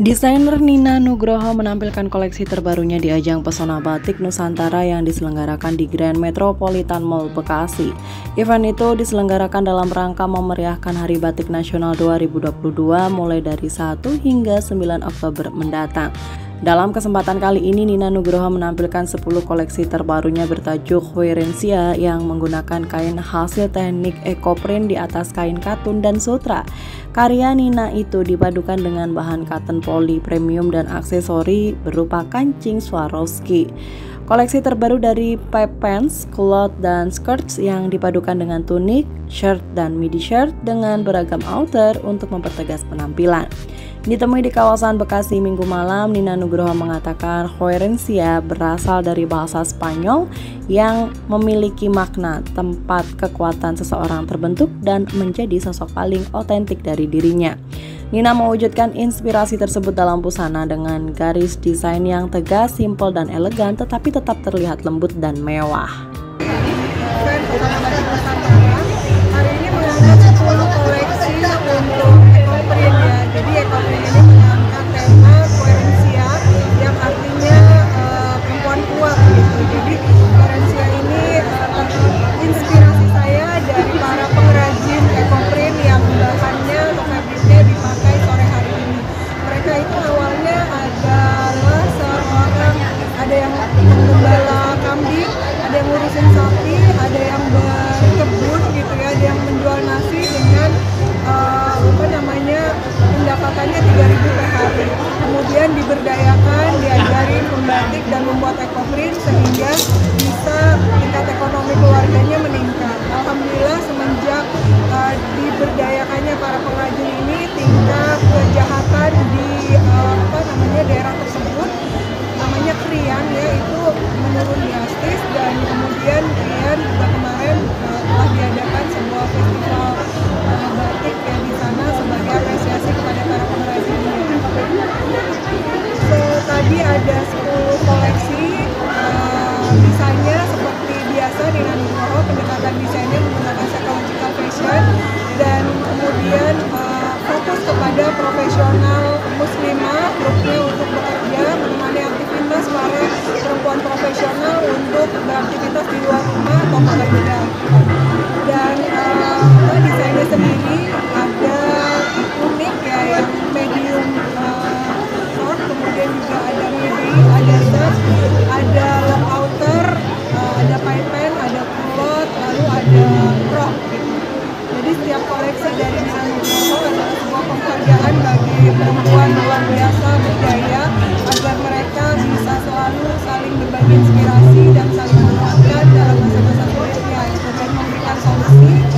Desainer Nina Nugroho menampilkan koleksi terbarunya di ajang Pesona Batik Nusantara yang diselenggarakan di Grand Metropolitan Mall Bekasi. Event itu diselenggarakan dalam rangka memeriahkan Hari Batik Nasional 2022 mulai dari 1 hingga 9 Oktober mendatang. Dalam kesempatan kali ini Nina Nugroho menampilkan 10 koleksi terbarunya bertajuk Huerensia yang menggunakan kain hasil teknik ekoprint di atas kain katun dan sutra. Karya Nina itu dipadukan dengan bahan cotton poly premium dan aksesori berupa kancing Swarovski. Koleksi terbaru dari pipe pants, culotte, dan skirts yang dipadukan dengan tunik, shirt, dan midi shirt dengan beragam outer untuk mempertegas penampilan. Ditemui di kawasan Bekasi minggu malam, Nina Nugroho mengatakan koherensia berasal dari bahasa Spanyol yang memiliki makna tempat kekuatan seseorang terbentuk dan menjadi sosok paling otentik dari dirinya. Nina mewujudkan inspirasi tersebut dalam busana dengan garis desain yang tegas, simpel, dan elegan tetapi tetap terlihat lembut dan mewah. Ekoprint sehingga bisa tingkat ekonomi keluarganya meningkat. Alhamdulillah semenjak uh, diberdayakannya para pengrajin ini tingkat kejahatan di uh, apa namanya daerah tersebut namanya Krian ya itu menurun drastis dan kemudian biasa dengan Nugroho pendekatan desainnya menggunakan psychological fashion dan kemudian uh, fokus kepada profesional muslimah grupnya untuk bekerja menemani aktivitas para perempuan profesional untuk beraktivitas di luar rumah atau bekerja Amen.